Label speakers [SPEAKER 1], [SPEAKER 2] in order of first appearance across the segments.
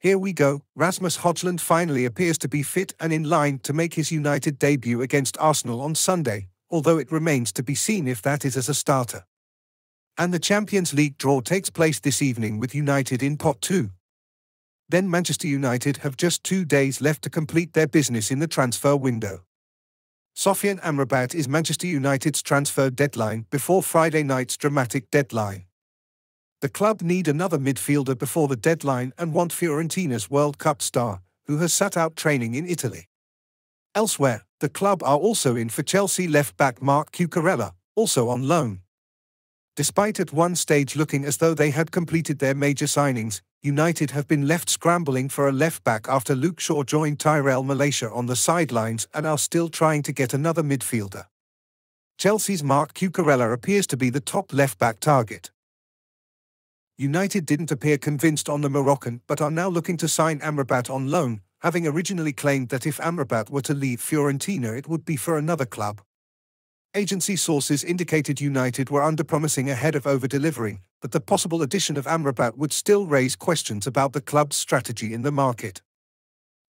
[SPEAKER 1] Here we go. Rasmus Højlund finally appears to be fit and in line to make his United debut against Arsenal on Sunday, although it remains to be seen if that is as a starter. And the Champions League draw takes place this evening with United in pot 2. Then Manchester United have just two days left to complete their business in the transfer window. Sofyan Amrabat is Manchester United's transfer deadline before Friday night's dramatic deadline. The club need another midfielder before the deadline and want Fiorentina's World Cup star, who has sat out training in Italy. Elsewhere, the club are also in for Chelsea left-back Marc Cucurella, also on loan. Despite at one stage looking as though they had completed their major signings, United have been left scrambling for a left-back after Luke Shaw joined Tyrell Malacia on the sidelines and are still trying to get another midfielder. Chelsea's Marc Cucurella appears to be the top left-back target. United didn't appear convinced on the Moroccan but are now looking to sign Amrabat on loan, having originally claimed that if Amrabat were to leave Fiorentina it would be for another club. Agency sources indicated United were underpromising ahead of over-delivering, but the possible addition of Amrabat would still raise questions about the club's strategy in the market.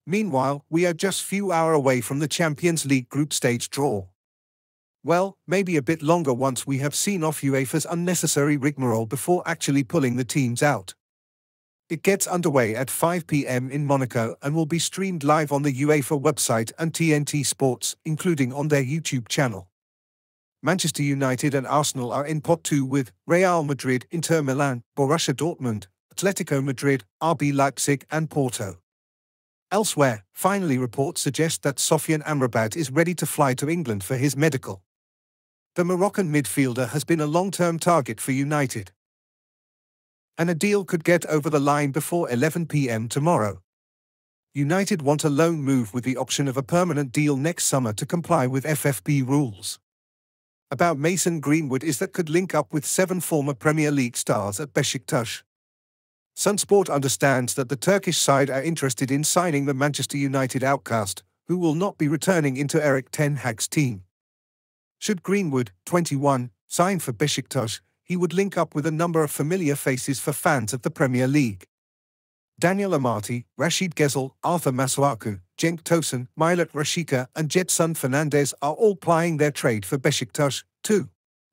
[SPEAKER 1] Meanwhile, we are just few hours away from the Champions League group stage draw. Well, maybe a bit longer once we have seen off UEFA's unnecessary rigmarole before actually pulling the teams out. It gets underway at 5 p.m. in Monaco and will be streamed live on the UEFA website and TNT Sports, including on their YouTube channel. Manchester United and Arsenal are in pot 2 with Real Madrid, Inter Milan, Borussia Dortmund, Atletico Madrid, RB Leipzig and Porto. Elsewhere, finally reports suggest that Sofyan Amrabat is ready to fly to England for his medical. The Moroccan midfielder has been a long-term target for United. And a deal could get over the line before 11 p.m. tomorrow. United want a loan move with the option of a permanent deal next summer to comply with FFP rules about Mason Greenwood is that could link up with seven former Premier League stars at Besiktas. Sunsport understands that the Turkish side are interested in signing the Manchester United outcast, who will not be returning into Erik Ten Hag's team. Should Greenwood, 21, sign for Besiktas, he would link up with a number of familiar faces for fans of the Premier League. Daniel Amartey, Rachid Ghezzal, Arthur Masuaku, Cenk Tosun, Milot Rashica and Gedson Fernandes are all plying their trade for Besiktas, too.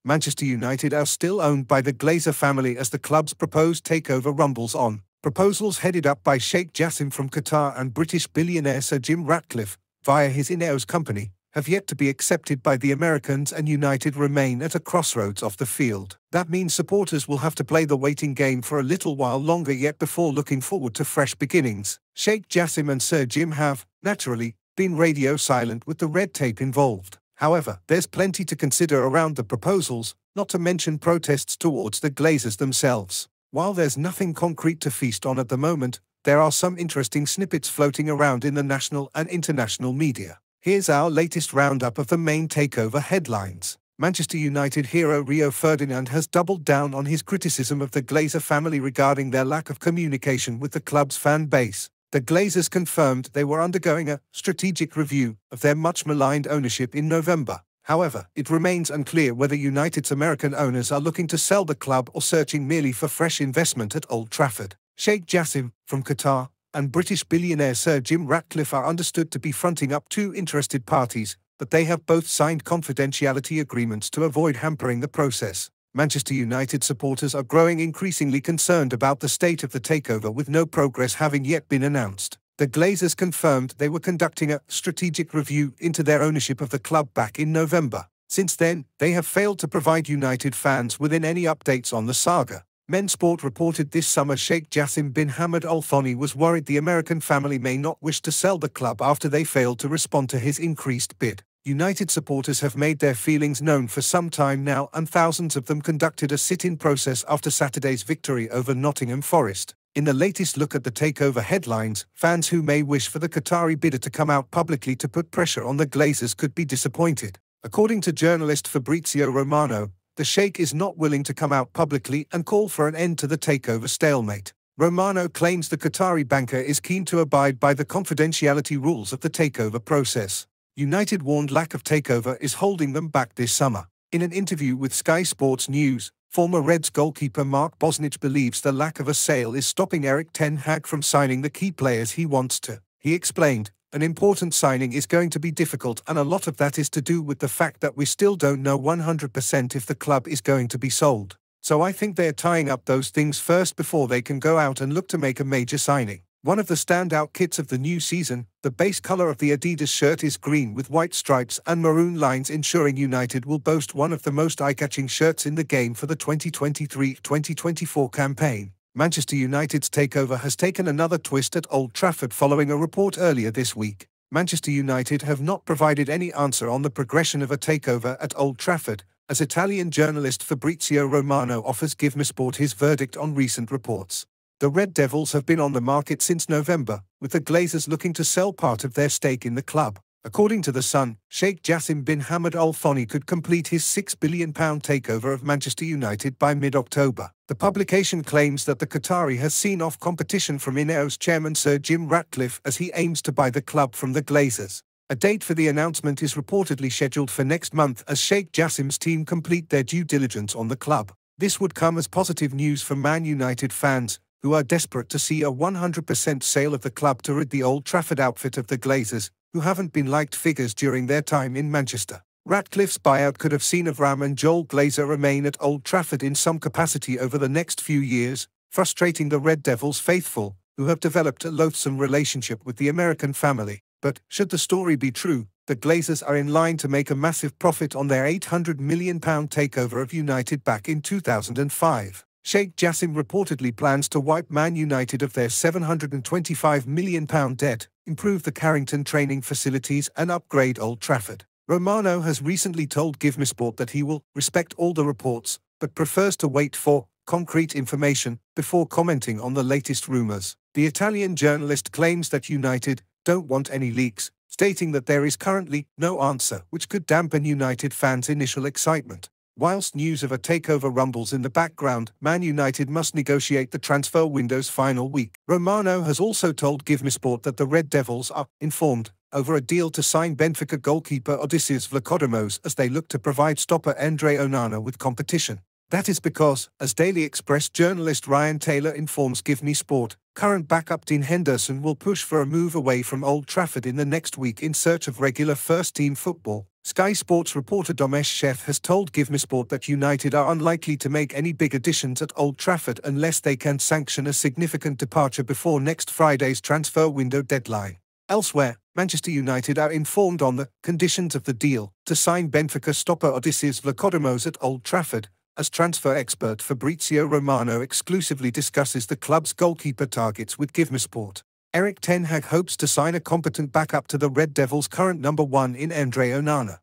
[SPEAKER 1] Manchester United are still owned by the Glazer family as the club's proposed takeover rumbles on. Proposals headed up by Sheikh Jassim from Qatar and British billionaire Sir Jim Ratcliffe, via his Ineos company, have yet to be accepted by the Americans and United remain at a crossroads off the field. That means supporters will have to play the waiting game for a little while longer yet before looking forward to fresh beginnings. Sheikh Jassim and Sir Jim have, naturally, been radio silent with the red tape involved. However, there's plenty to consider around the proposals, not to mention protests towards the Glazers themselves. While there's nothing concrete to feast on at the moment, there are some interesting snippets floating around in the national and international media. Here's our latest roundup of the main takeover headlines. Manchester United hero Rio Ferdinand has doubled down on his criticism of the Glazer family regarding their lack of communication with the club's fan base. The Glazers confirmed they were undergoing a strategic review of their much maligned ownership in November. However, it remains unclear whether United's American owners are looking to sell the club or searching merely for fresh investment at Old Trafford. Sheikh Jassim, from Qatar, and British billionaire Sir Jim Ratcliffe are understood to be fronting up two interested parties, but they have both signed confidentiality agreements to avoid hampering the process. Manchester United supporters are growing increasingly concerned about the state of the takeover with no progress having yet been announced. The Glazers confirmed they were conducting a strategic review into their ownership of the club back in November. Since then, they have failed to provide United fans with any updates on the saga. Mensport reported this summer Sheikh Jassim bin Hamad Al Thani was worried the American family may not wish to sell the club after they failed to respond to his increased bid. United supporters have made their feelings known for some time now and thousands of them conducted a sit-in process after Saturday's victory over Nottingham Forest. In the latest look at the takeover headlines, fans who may wish for the Qatari bidder to come out publicly to put pressure on the Glazers could be disappointed. According to journalist Fabrizio Romano, the Sheikh is not willing to come out publicly and call for an end to the takeover stalemate. Romano claims the Qatari banker is keen to abide by the confidentiality rules of the takeover process. United warned lack of takeover is holding them back this summer. In an interview with Sky Sports News, Former Reds goalkeeper Mark Bosnich believes the lack of a sale is stopping Erik Ten Hag from signing the key players he wants to. He explained, an important signing is going to be difficult and a lot of that is to do with the fact that we still don't know 100% if the club is going to be sold. So I think they're tying up those things first before they can go out and look to make a major signing. One of the standout kits of the new season, the base color of the Adidas shirt is green with white stripes and maroon lines ensuring United will boast one of the most eye-catching shirts in the game for the 2023-2024 campaign. Manchester United's takeover has taken another twist at Old Trafford following a report earlier this week. Manchester United have not provided any answer on the progression of a takeover at Old Trafford, as Italian journalist Fabrizio Romano offers GiveMeSport his verdict on recent reports. The Red Devils have been on the market since November, with the Glazers looking to sell part of their stake in the club. According to The Sun, Sheikh Jassim bin Hamad Al Thani could complete his £6 billion takeover of Manchester United by mid October. The publication claims that the Qatari has seen off competition from Ineos chairman Sir Jim Ratcliffe as he aims to buy the club from the Glazers. A date for the announcement is reportedly scheduled for next month as Sheikh Jassim's team complete their due diligence on the club. This would come as positive news for Man United fans, who are desperate to see a 100% sale of the club to rid the Old Trafford outfit of the Glazers, who haven't been liked figures during their time in Manchester. Ratcliffe's buyout could have seen Avram and Joel Glazer remain at Old Trafford in some capacity over the next few years, frustrating the Red Devils faithful, who have developed a loathsome relationship with the American family. But, should the story be true, the Glazers are in line to make a massive profit on their £800 million takeover of United back in 2005. Sheikh Jassim reportedly plans to wipe Man United of their £725 million debt, improve the Carrington training facilities and upgrade Old Trafford. Romano has recently told GiveMeSport that he will respect all the reports, but prefers to wait for concrete information before commenting on the latest rumours. The Italian journalist claims that United don't want any leaks, stating that there is currently no answer which could dampen United fans' initial excitement. Whilst news of a takeover rumbles in the background, Man United must negotiate the transfer window's final week. Romano has also told GiveMeSport that the Red Devils are informed over a deal to sign Benfica goalkeeper Odysseas Vlachodimos as they look to provide stopper Andre Onana with competition. That is because, as Daily Express journalist Ryan Taylor informs Give Me Sport, current backup Dean Henderson will push for a move away from Old Trafford in the next week in search of regular first-team football. Sky Sports reporter Dharmesh Sheth has told GiveMeSport that United are unlikely to make any big additions at Old Trafford unless they can sanction a significant departure before next Friday's transfer window deadline. Elsewhere, Manchester United are informed on the conditions of the deal to sign Benfica stopper Odysseas Vlachodimos at Old Trafford, as transfer expert Fabrizio Romano exclusively discusses the club's goalkeeper targets with GiveMeSport. Erik Ten Hag hopes to sign a competent backup to the Red Devils' current number one in Andre Onana.